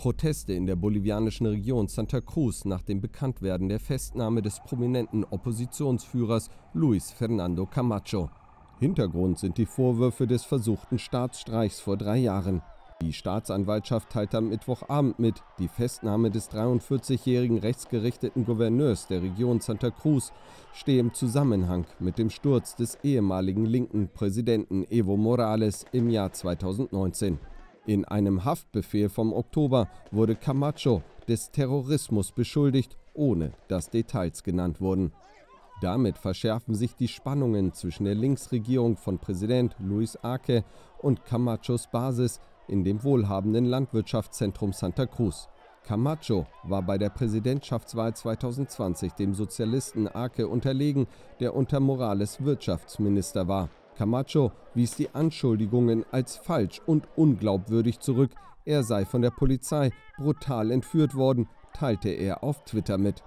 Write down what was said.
Proteste in der bolivianischen Region Santa Cruz nach dem Bekanntwerden der Festnahme des prominenten Oppositionsführers Luis Fernando Camacho. Hintergrund sind die Vorwürfe des versuchten Staatsstreichs vor drei Jahren. Die Staatsanwaltschaft teilte am Mittwochabend mit, die Festnahme des 43-jährigen rechtsgerichteten Gouverneurs der Region Santa Cruz stehe im Zusammenhang mit dem Sturz des ehemaligen linken Präsidenten Evo Morales im Jahr 2019. In einem Haftbefehl vom Oktober wurde Camacho des Terrorismus beschuldigt, ohne dass Details genannt wurden. Damit verschärfen sich die Spannungen zwischen der Linksregierung von Präsident Luis Arce und Camachos Basis in dem wohlhabenden Landwirtschaftszentrum Santa Cruz. Camacho war bei der Präsidentschaftswahl 2020 dem Sozialisten Arce unterlegen, der unter Morales Wirtschaftsminister war. Camacho wies die Anschuldigungen als falsch und unglaubwürdig zurück. Er sei von der Polizei brutal entführt worden, teilte er auf Twitter mit.